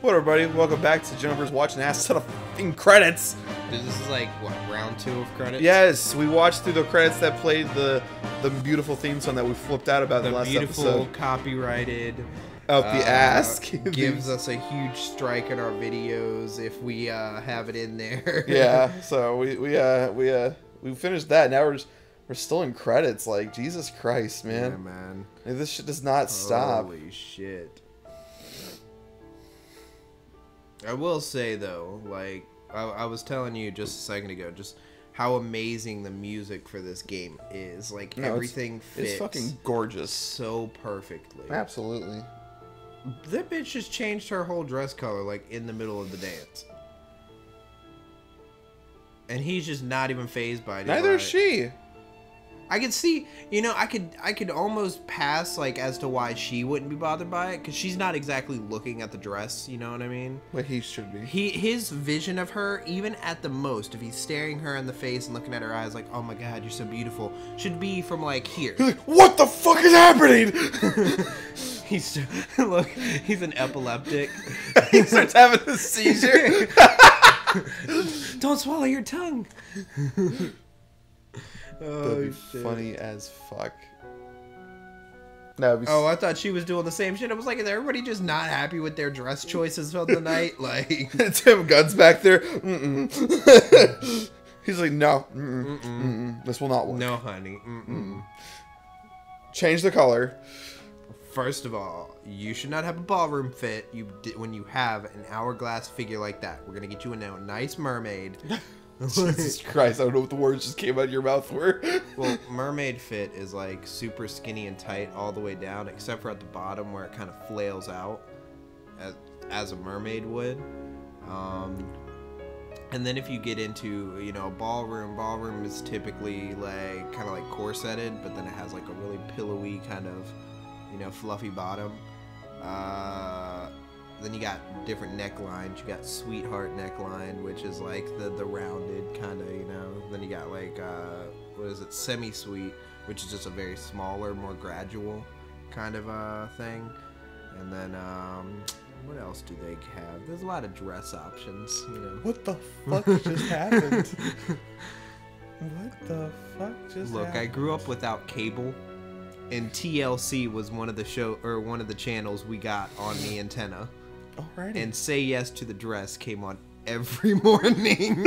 What up, everybody? Welcome back to Jumpers Watching Ass set of fucking credits. This is like what round two of credits. Yes, we watched through the credits that played the the beautiful theme song that we flipped out about the the last beautiful episode. copyrighted Out the uh, ass. gives us a huge strike in our videos if we uh, have it in there. yeah. So we we uh we uh we finished that. Now we're just, we're still in credits. Like Jesus Christ, man! Yeah, man. Like, this shit does not stop. Holy shit. I will say though, like I, I was telling you just a second ago, just how amazing the music for this game is. Like No, it's- everything fits It's fucking gorgeous. so perfectly. Absolutely. That bitch just changed her whole dress color like in the middle of the dance. And he's just not even phased by it. Neither is she. I could see, you know, I could I could almost pass like as to why she wouldn't be bothered by it cuz she's not exactly looking at the dress, you know what I mean? But he should be. He his vision of her even at the most if he's staring her in the face and looking at her eyes like, "Oh my god, you're so beautiful." should be from like here. He's like, what the fuck is happening? he's look, he's an epileptic. he starts having a seizure. Don't swallow your tongue. That'd be oh, funny as fuck. No, be Oh, I thought she was doing the same shit. I was like, is everybody just not happy with their dress choices for the night? Like, Tim Gunn's back there. Mm-mm. He's like, no, mm-mm, mm-mm, this will not work. no, honey. Mm-mm. Change the color. First of all, you should not have a ballroom fit. You di- when you have an hourglass figure like that. We're gonna get you a nice mermaid. Jesus Christ, I don't know what the words just came out of your mouth were. well, mermaid fit is like super skinny and tight all the way down, except for at the bottom where it kind of flails out, as, as a mermaid would. Um, and then if you get into you know a ballroom, ballroom is typically like kind of like corseted, but then it has like a really pillowy kind of you know fluffy bottom. Uh, then you got different necklines. You got sweetheart neckline, which is like the the rounded kind of, you know. Then you got like uh, what is it, semi sweet, which is just a very smaller, more gradual kind of uh thing. And then um, what else do they have? There's a lot of dress options, you know. What the fuck just happened? What the fuck just Look, I grew up without cable, and TLC was one of the show or one of the channels we got on the antenna. Alrighty. And Say Yes to the Dress came on every morning.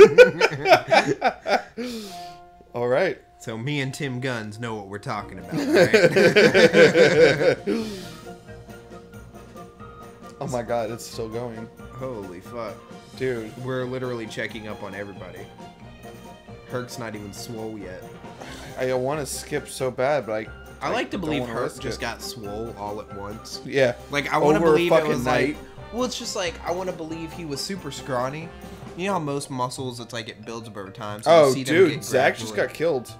All right. so me and Tim Guns know what we're talking about, right? Oh my god, it's still going. Holy fuck. Dude, We're literally checking up on everybody. Herc's not even swole yet. I want to skip so bad, but I. I like to don't believe wanna Herc risk just it. got swole all at once. Yeah. Like I want to Over a believe it fucking was night. Well, it's just like I want to believe he was super scrawny. You know how most muscles, it's like it builds up over time. So Oh, dude, Zach just got killed.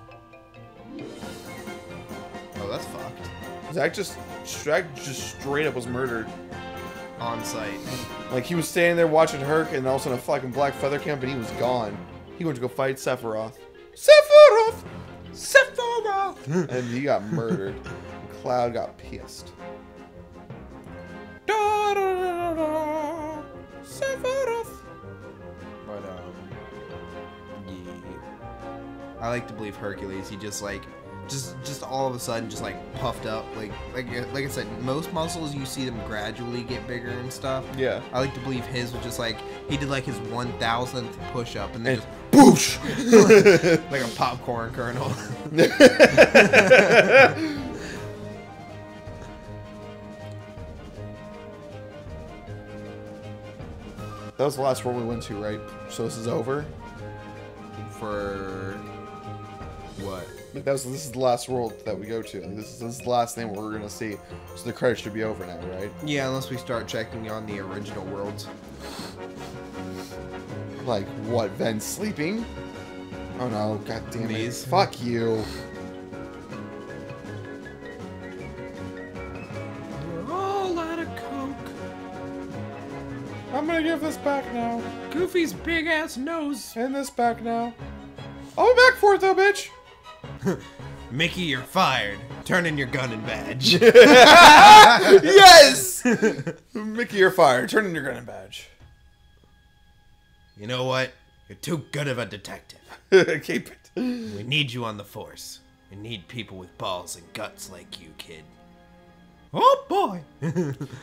Oh, that's fucked. Zach just, Zach just straight up was murdered. On site. Like he was standing there watching Herc, and all of a sudden a fucking black feather came up, and he was gone. He went to go fight Sephiroth. Sephiroth, Sephiroth, and he got murdered. Cloud got pissed. I like to believe Hercules. He just like, just just all of a sudden just like puffed up. Like like like I said, most muscles you see them gradually get bigger and stuff. Yeah. I like to believe his was just like he did like his one thousandth push up and then And boosh. like a popcorn kernel. That was the last world we went to, right? So this is over. For? Like that was this is the last world that we go to. Like this, is, this is the last thing we're gonna see. So the credits should be over now, right? Yeah, unless we start checking on the original worlds. Like what? Ven sleeping? Oh no! God damn it! These. Fuck you! We're all out of coke. I'm gonna give this back now, Goofy's big ass nose. and this back now. I'll be back for it though, bitch. Mickey, you're fired. Turn in your gun and badge. yes! Mickey, you're fired. Turn in your gun and badge. you know what? You're too good of a detective. Keep it. We need you on the force. We need people with balls and guts like you, kid. Oh boy!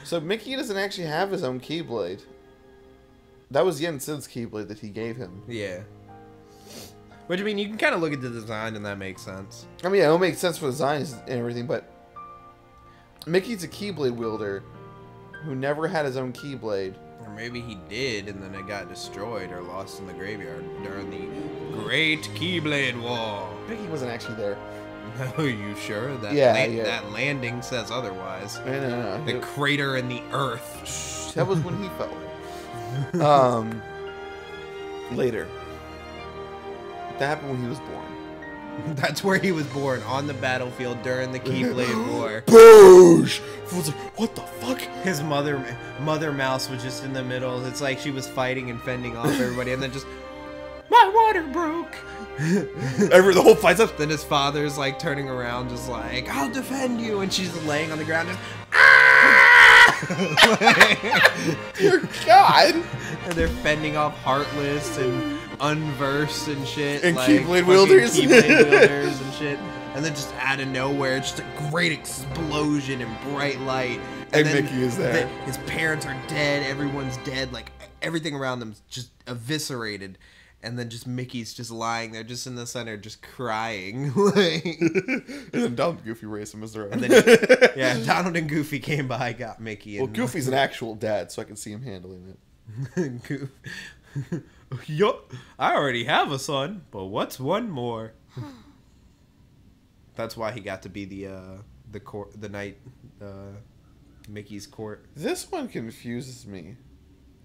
So Mickey doesn't actually have his own Keyblade. That was Yen Sid's Keyblade that he gave him. yeah. Which I mean, you can kind of look at the design and that makes sense. I mean, yeah, it will make sense for the designs and everything, but Mickey's a Keyblade wielder who never had his own Keyblade. Or maybe he did, and then it got destroyed or lost in the graveyard during the Great Keyblade War. Mickey wasn't actually there. Are you sure? That Yeah, yeah. that landing says otherwise. No, no, no. The It- crater in the earth. that was when he fell. Um, later. That happened when he was born. That's where he was born, on the battlefield during the Keyblade War. Boosh! Like, what the fuck? His mother, Mother Mouse, was just in the middle. It's like she was fighting and fending off everybody, and then just, my water broke. Every the whole fight's up. Then his father's like turning around, just like, I'll defend you, and she's laying on the ground, just, Dear God! and they're fending off Heartless and Unversed and shit, And like, Keyblade wielders. Keyblade wielders and shit. And then just out of nowhere, it's just a great explosion and bright light. And then Mickey is there. the- his parents are dead. Everyone's dead. Like everything around them's just eviscerated. And then just Mickey's just lying there, just in the center, just crying. like, and Donald Goofy raised him as their own. and then, yeah, Donald and Goofy came by, got Mickey. well, Goofy's an actual dad, so I can see him handling it. Goof. yup, I already have a son, but what's one more? That's why he got to be the uh, the court, the knight, uh, Mickey's court. This one confuses me.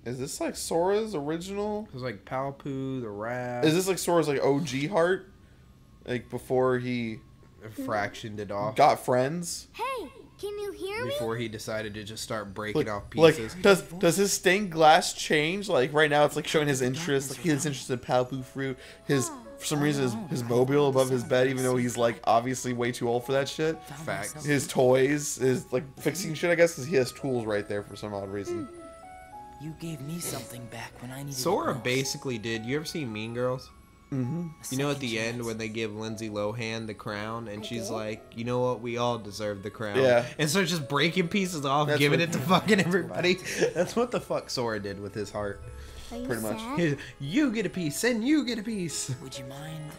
Is this like Sora's original? It's like Paopu, the Rat, Is this like Sora's like OG heart? Like before he fractioned it off got friends? Hey, can you hear me? before he decided to just start breaking Like, off pieces. like does does his stained glass change? Like right now, it's like showing his interest. Like he's interested in Paopu fruit. His oh. for some reason his, his oh. mobile above his bed, even though he's like obviously way too old for that shit. Facts. His toys, his like fixing shit. I guess because he has tools right there for some odd reason. Hmm. You gave me something back when I needed it Sora most. basically did. You ever seen Mean Girls? Mm-hmm. You know, at second the end when they give Lindsay Lohan the crown, and she's like, "You know what? We all deserve the crown." Yeah. And starts just breaking pieces off, That's giving what- it to fucking everybody. That's what the fuck Sora did with his heart. Are you Pretty much. sad? His- you get a piece, and you get a piece. Would you mind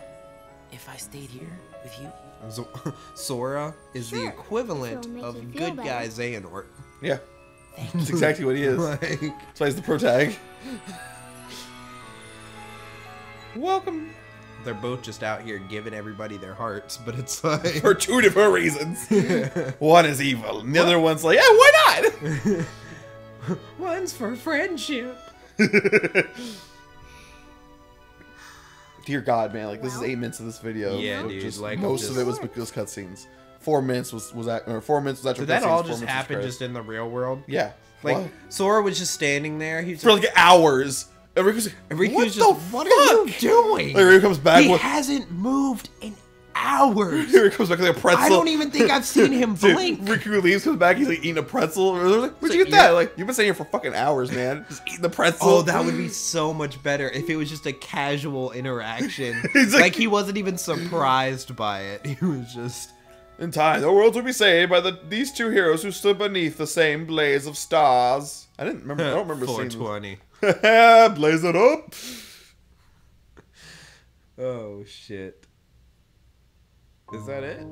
if I stayed here with you? So- Sora is the equivalent if it'll make of you feel good guy better. Xehanort. Yeah, that's exactly what he is. like, That's why he's the pro tag. welcome. They're both just out here giving everybody their hearts, but it's like for two different reasons. One is evil, and the other one's like, yeah, why not? one's for friendship. Dear God, man, like this is eight minutes of this video. Yeah, dude, Just, like, most of it was because cutscenes. Four minutes was was that or four minutes was actual Did that all just happen just in the real world? yeah, Like What? Sora was just standing there. He's for like hours. And Riku's like, Riku's what just, the what fuck? are you doing? Like Riku comes back he with hasn't moved in hours. Riku comes back with like a pretzel. I don't even think I've seen him Dude, blink. Riku leaves, comes back, he's like eating a pretzel. Like, Where'd you get that? Like, you've been staying here for fucking hours, man. Just eating the pretzel. Oh, that would be so much better if it was just a casual interaction. Like, like- he wasn't even surprised by it. He was just In time, the world will be saved by the these two heroes who stood beneath the same blaze of stars. I didn't remember. I don't remember seeing. 420. blaze it up. Oh shit. Is that it?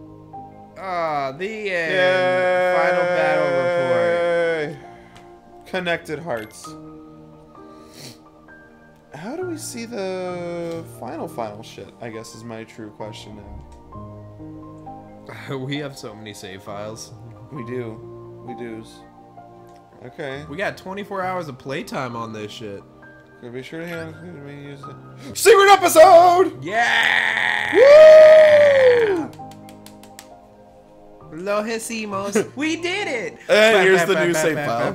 Ah, the end. Final battle report. Connected hearts. How do we see the final final shit? I guess is my true question now. we have so many save files. We do. We do. Okay. We got 24 hours of playtime on this shit. Gonna be sure to hand. Use it. Secret episode. Yeah! Woo! Lo hicimos. we did it! And here's the new save file.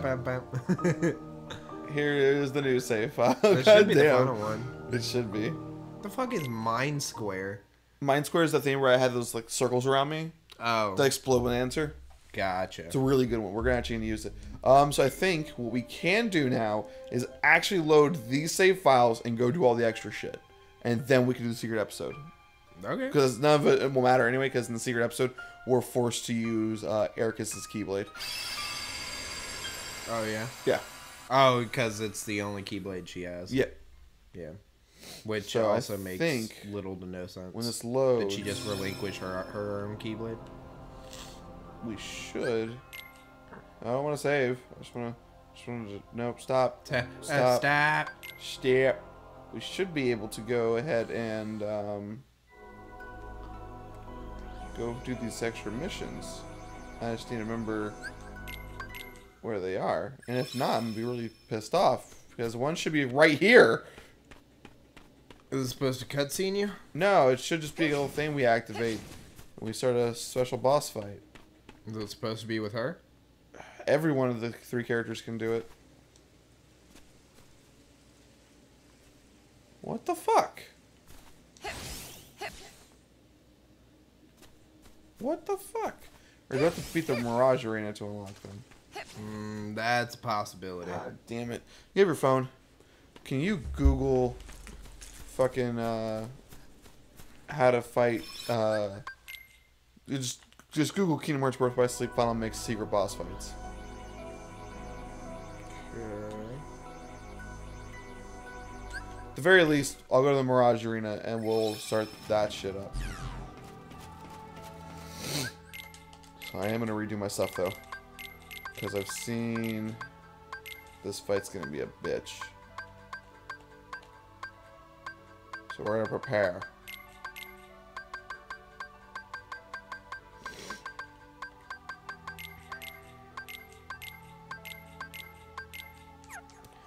Here is the new save file. should God be the final one. It should be. The fuck is Mine Square? Mine Square is the thing where I had those like circles around me. Oh, The explode answer. gotcha. It's a really good one. We're gonna actually gonna use it. Um, so I think what we can do now is actually load these save files and go do all the extra shit, and then we can do the secret episode. Okay. Because none of it will matter anyway. Because in the secret episode, we're forced to use uh, Eraqus's Keyblade. Oh yeah. Yeah, Oh, because it's the only Keyblade she has. yeah. Yeah. Which So I also makes think little to no sense. When this Did she just relinquish her her own Keyblade? we should. I don't want to save. I just want to. Just want to. Nope. Stop. Uh, Stop. stop. Step. We should be able to go ahead and um, go do these extra missions. I just need to remember where they are. And if not, I'm gonna be really pissed off because one should be right here. Is it supposed to cutscene you? No, it should just be a little thing we activate we start a special boss fight. Is it supposed to be with her? Every one of the three characters can do it. What the fuck? What the fuck? I have to beat the Mirage Arena to unlock them? Mm, that's a possibility. God damn it. You have your phone. Can you Google fucking uh how to fight uh just just Google Kingdom Hearts Birth by Sleep Final Mix secret boss fights. At the very least, I'll go to the Mirage Arena and we'll start that shit up. So I am gonna redo my stuff though. Because I've seen this fight's gonna be a bitch. So we're gonna prepare.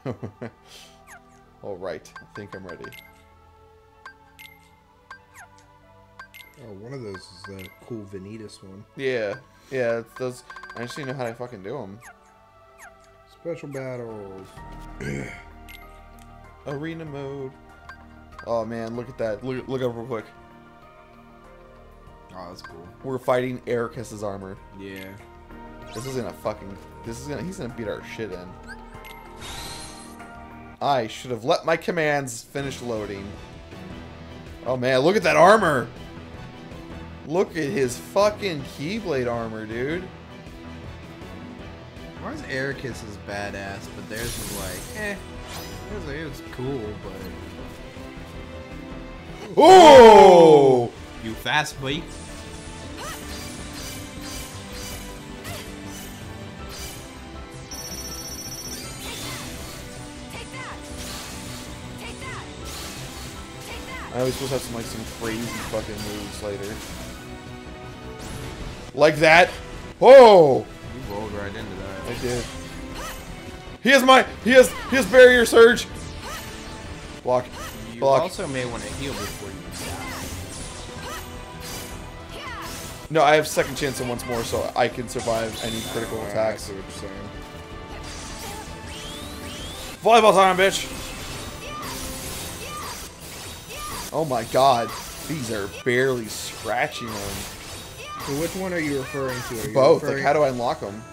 Alright, I think I'm ready. Oh, one of those is the cool Vanitas one. Yeah, yeah, it's those. I just to know how to fucking do them. Special battles. Arena mode. Oh man, look at that. Look, look up real quick. Oh, that's cool. We're fighting Eraqus's armor. Yeah. This is gonna fucking. This is gonna. He's gonna beat our shit in. I should have let my commands finish loading. Oh man, look at that armor! Look at his fucking Keyblade armor, dude. Why is Ericus is badass, but theirs is like, eh. It was, it was cool, but Oh! you fast boy. Take that! Take that! Take that! I was supposed to have some like some crazy fucking moves later. Like that. Oh! You rolled right into that. I did. He has my he has he has barrier surge. Block. You Block. also may want to heal before you die. No, I have second chance and once more, so I can survive any critical attacks. what you're saying. Volleyball time, bitch! Oh my god, these are barely scratching them. So which one are you referring to? Are you Both. Like, how do I unlock them?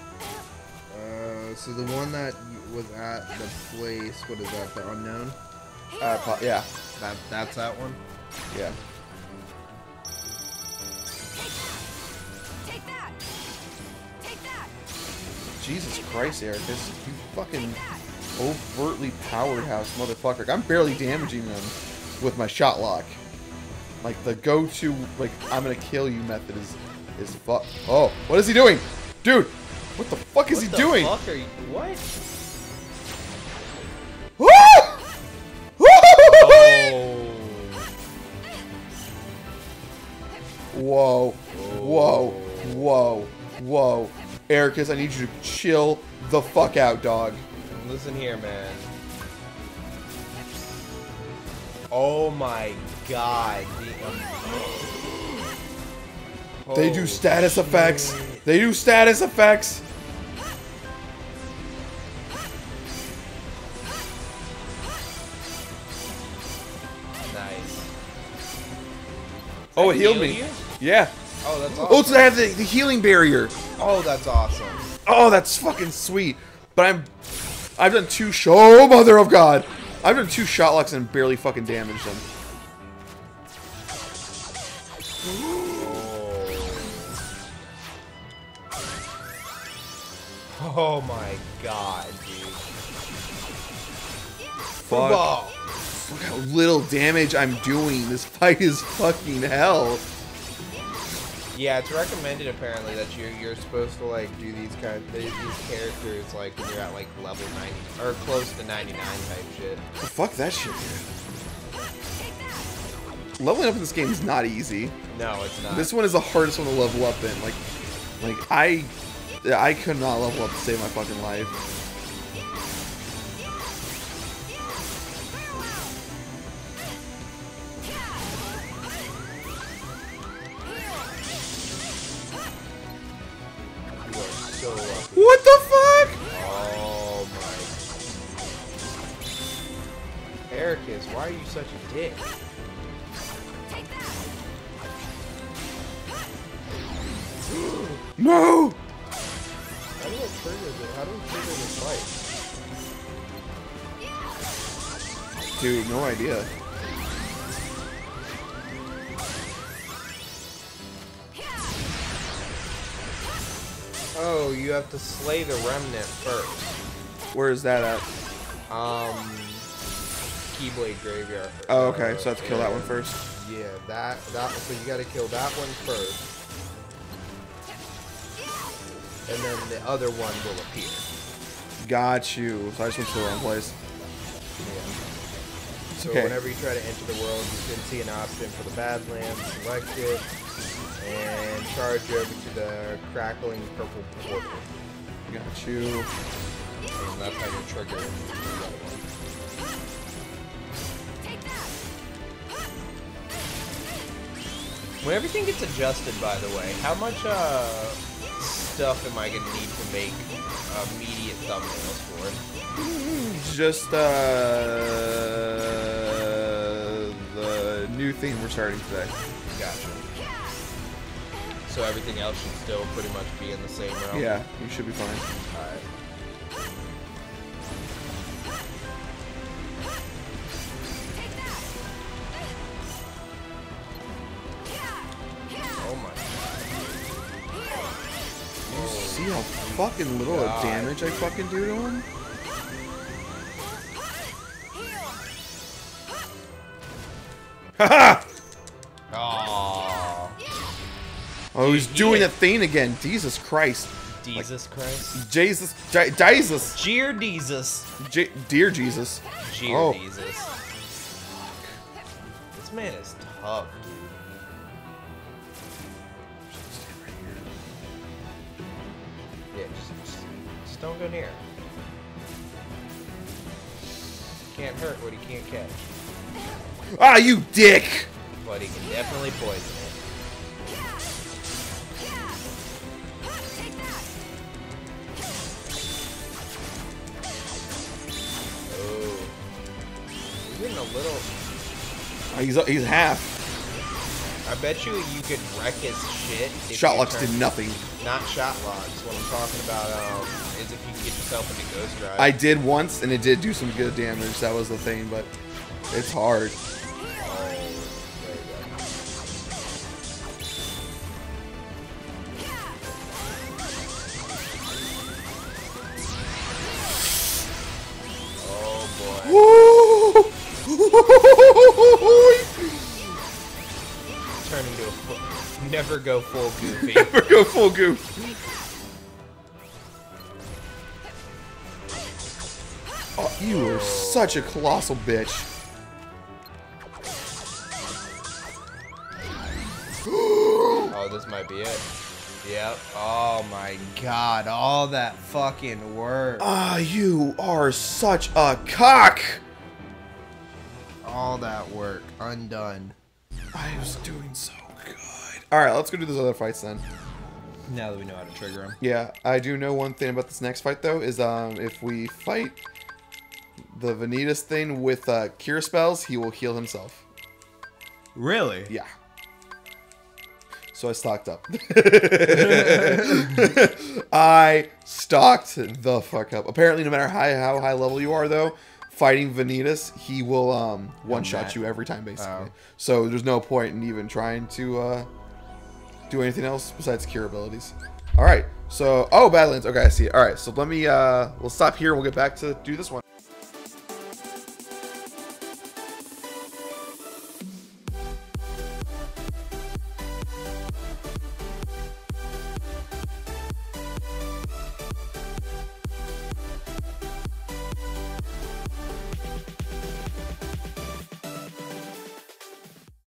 Uh, so the one that was at the place, what is that? The unknown. Uh, po- yeah, That that's that one. yeah. Take that! Take that! Jesus Christ, Eraqus, you fucking overtly powered house motherfucker. I'm barely damaging them with my shot lock. Like the go-to, like I'm gonna kill you method is is fuck. Oh, what is he doing, dude? What the fuck is he doing? are you? What? Whoa, whoa, whoa, whoa. Eraqus, I need you to chill the fuck out, dog. Listen here, man. Oh my god. The, They do status effects. They do status effects. Nice. Oh, it healed healed me. you? Yeah. Oh, that's Oh, awesome. so I have the, the healing barrier. Oh, that's awesome. Oh, that's fucking sweet. But I'm, I've done two sh Oh, mother of God. I've done two shot locks and barely fucking damaged them. Oh, oh my god, dude. Fuck. Football. Look how little damage I'm doing. This fight is fucking hell. Yeah, it's recommended apparently that you're you're supposed to like do these kind these, these characters like when you're at like level 90 or close to 99 type shit. Oh, fuck that shit, dude. Leveling up in this game is not easy. No, it's not. This one is the hardest one to level up in. Like, like I, I could not level up to save my fucking life. Why are you such a dick? No! How do I trigger this? How do we trigger this fight? Dude, no idea. Oh, you have to slay the remnant first. Where is that at? Um, Keyblade Graveyard. Oh, okay. So I have to kill that one first. Yeah, that that. So you got to kill that one first, and then the other one will appear. Got you. So I just went to the wrong place. Yeah. So Okay. whenever you try to enter the world, you can see an option for the Badlands. Select it and charge over to the crackling purple portal. Got you. And that's how you trigger When everything gets adjusted, by the way, how much uh, stuff am I gonna need to make immediate thumbnails for? Just uh, the new theme we're starting today. Gotcha. So everything else should still pretty much be in the same realm. Yeah, you should be fine. Fucking little of God. damage I fucking do to him? Haha! Oh, he's doing that thing again. Jesus Christ. Jesus Christ. Jesus. Je- Jesus. Jeer Jesus. Je- dear Jesus. Jeer Oh. Jesus. This man is tough, dude. Yeah, just, just, just don't go near. Can't hurt what he can't catch, Ah, you dick! but he can definitely poison it. Oh. You're getting a little. Ah, he's, he's half. I bet you you could wreck his shit. if Shot you locks turn- did nothing. Not shot locks. What I'm talking about um, is if you can get yourself into Ghost drive. I did once, and it did do some good damage. That was the thing, but it's hard. Never go full goofy. Never go full goof. Oh, you are such a colossal bitch. oh, this might be it. Yep. Oh my god. All that fucking work. Ah, you are such a cock. All that work undone. I was doing so good. All right, let's go do those other fights then. Now that we know how to trigger them. Yeah, I do know one thing about this next fight though is um if we fight the Vanitas thing with uh, cure spells, he will heal himself. Really? Yeah. So I stocked up. I stocked the fuck up. Apparently, no matter how, how high level you are, though, fighting Vanitas, he will um, one shot you every time, basically. Oh. So there's no point in even trying to uh, do anything else besides cure abilities. All right. So, oh, Badlands. Okay, I see. All right. So let me, uh, we'll stop here. We'll get back to do this one.